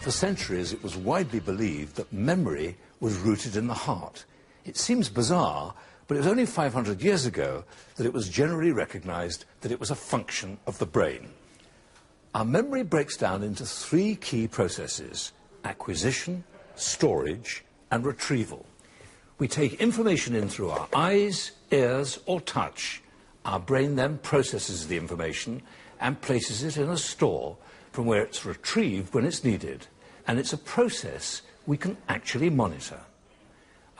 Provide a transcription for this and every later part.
For centuries, it was widely believed that memory was rooted in the heart. It seems bizarre, but it was only 500 years ago that it was generally recognized that it was a function of the brain. Our memory breaks down into three key processes acquisition, storage, and retrieval. We take information in through our eyes, ears, or touch. Our brain then processes the information and places it in a store from where it's retrieved when it's needed. And it's a process we can actually monitor.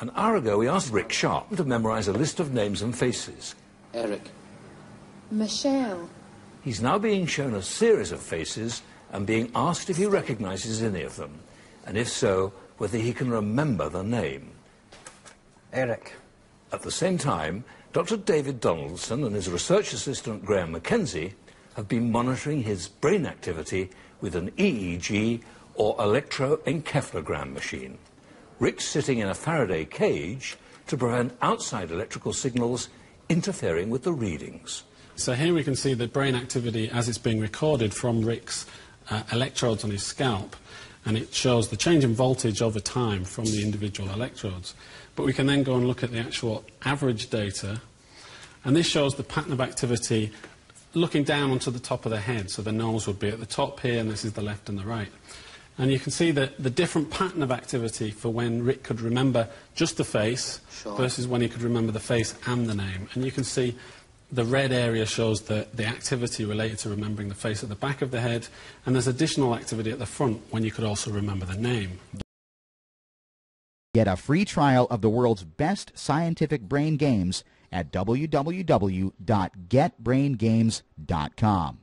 An hour ago, we asked Rick Sharp to memorize a list of names and faces. Eric. Michelle. He's now being shown a series of faces and being asked if he recognizes any of them, and if so, whether he can remember the name. Eric. At the same time, Dr. David Donaldson and his research assistant Graham Mackenzie have been monitoring his brain activity with an EEG or electroencephalogram machine. Rick's sitting in a Faraday cage to prevent outside electrical signals interfering with the readings. So here we can see the brain activity as it's being recorded from Rick's uh, electrodes on his scalp, and it shows the change in voltage over time from the individual electrodes. But we can then go and look at the actual average data, and this shows the pattern of activity looking down onto the top of the head. So the nose would be at the top here, and this is the left and the right. And you can see the, the different pattern of activity for when Rick could remember just the face Sure. versus when he could remember the face and the name. And you can see the red area shows the, the activity related to remembering the face at the back of the head, and there's additional activity at the front when you could also remember the name. Get a free trial of the world's best scientific brain games at www.getbraingames.com.